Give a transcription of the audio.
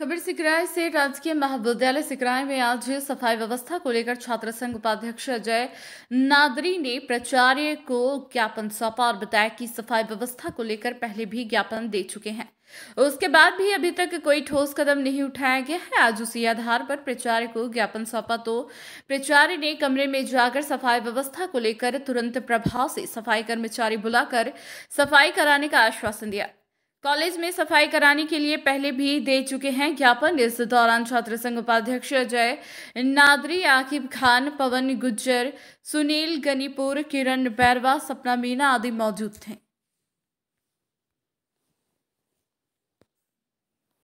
खबर सिकराय से राजकीय महाविद्यालय सिकराय में आज सफ़ाई व्यवस्था को लेकर छात्र संघ उपाध्यक्ष अजय नादरी ने प्राचार्य को ज्ञापन सौंपा और बताया कि सफ़ाई व्यवस्था को लेकर पहले भी ज्ञापन दे चुके हैं। उसके बाद भी अभी तक कोई ठोस कदम नहीं उठाया गया है। आज उसी आधार पर प्राचार्य को ज्ञापन सौंपा तो प्राचार्य ने कमरे में जाकर सफ़ाई व्यवस्था को लेकर तुरंत प्रभाव से सफ़ाई कर्मचारी बुलाकर सफ़ाई कराने का आश्वासन दिया। कॉलेज में सफ़ाई कराने के लिए पहले भी दे चुके हैं ज्ञापन। इस दौरान छात्र संघ उपाध्यक्ष अजय नादरी, आकिब खान, पवन गुज्जर, सुनील गनीपुर, किरण बैरवा, सपना मीना आदि मौजूद थे।